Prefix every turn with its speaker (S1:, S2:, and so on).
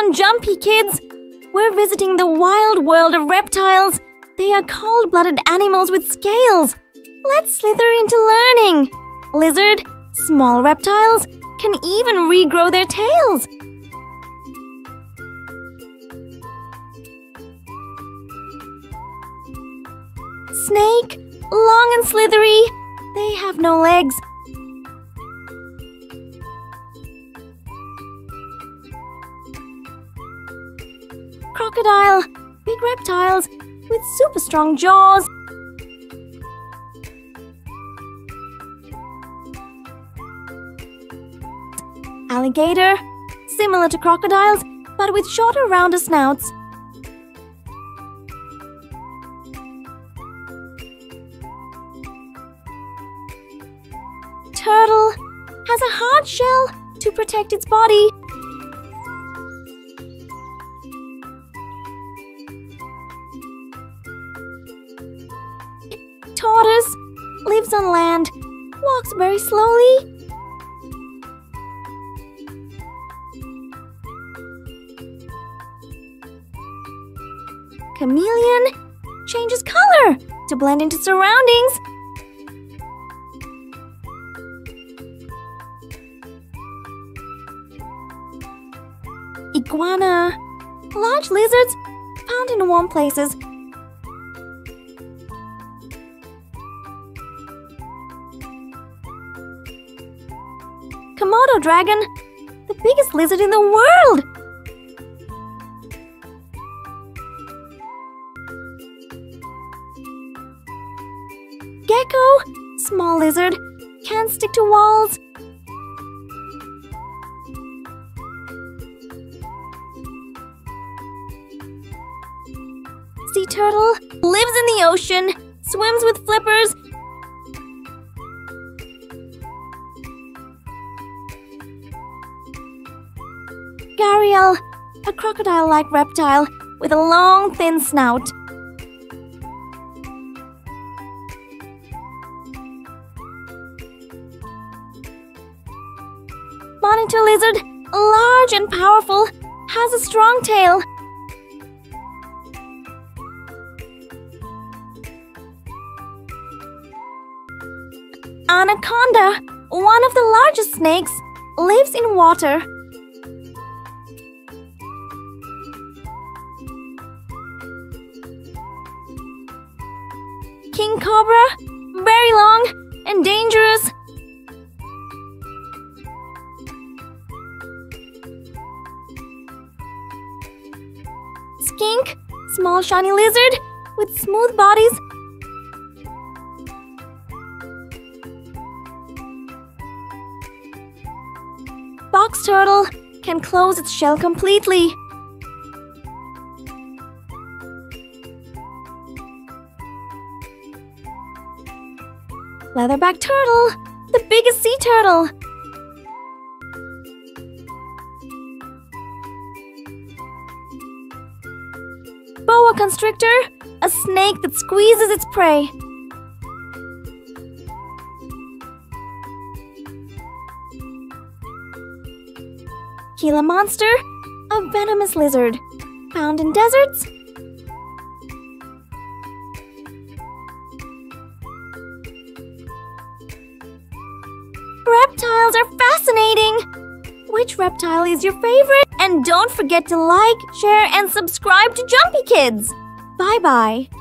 S1: On Jumppyy Kids, we're visiting the wild world of reptiles. They are cold blooded animals with scales. Let's slither into learning. Lizard, small reptiles, can even regrow their tails. Snake, long and slithery, they have no legs. Crocodile, big reptiles with super strong jaws. Alligator, similar to crocodiles, but with shorter, rounder snouts. Turtle has a hard shell to protect its body. Tortoise lives on land, walks very slowly. Chameleon changes color to blend into surroundings. Iguana, large lizards found in warm places. Komodo dragon, the biggest lizard in the world. Gecko, small lizard, can't stick to walls. Sea turtle lives in the ocean, swims with flippers. Gharial, a crocodile like reptile with a long, thin snout. Monitor lizard, large and powerful, has a strong tail. Anaconda, one of the largest snakes, lives in water. King cobra, very long and dangerous. Skink, small shiny lizard with smooth bodies. Box turtle can close its shell completely. Leatherback turtle, the biggest sea turtle. Boa constrictor, a snake that squeezes its prey. Gila monster, a venomous lizard, found in deserts. Reptiles are fascinating! Which reptile is your favorite? And don't forget to like, share, and subscribe to Jumppyy Kids! Bye bye!